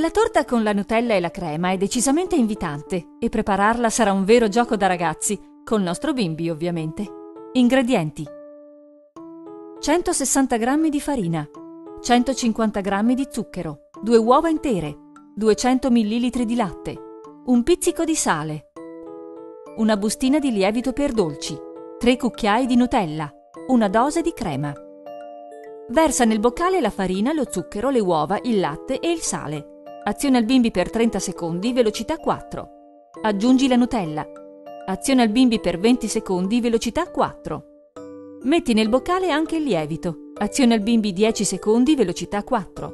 La torta con la Nutella e la crema è decisamente invitante e prepararla sarà un vero gioco da ragazzi, col nostro bimbi ovviamente. Ingredienti 160 g di farina, 150 g di zucchero, 2 uova intere, 200 ml di latte, un pizzico di sale, una bustina di lievito per dolci, 3 cucchiai di Nutella, una dose di crema. Versa nel boccale la farina, lo zucchero, le uova, il latte e il sale. Aziona il bimbi per 30 secondi, velocità 4. Aggiungi la Nutella. Aziona il bimbi per 20 secondi, velocità 4. Metti nel boccale anche il lievito. Aziona il bimbi 10 secondi, velocità 4.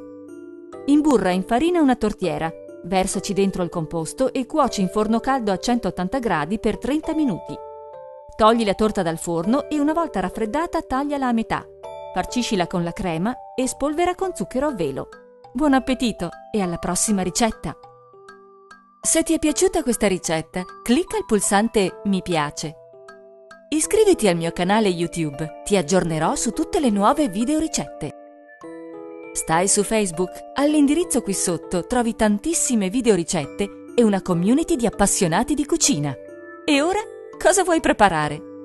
Imburra in farina una tortiera. Versaci dentro il composto e cuoci in forno caldo a 180 gradi per 30 minuti. Togli la torta dal forno e una volta raffreddata tagliala a metà. Farciscila con la crema e spolvera con zucchero a velo. Buon appetito e alla prossima ricetta! Se ti è piaciuta questa ricetta, clicca il pulsante Mi piace. Iscriviti al mio canale YouTube, ti aggiornerò su tutte le nuove video ricette. Stai su Facebook? All'indirizzo qui sotto trovi tantissime video ricette e una community di appassionati di cucina. E ora cosa vuoi preparare?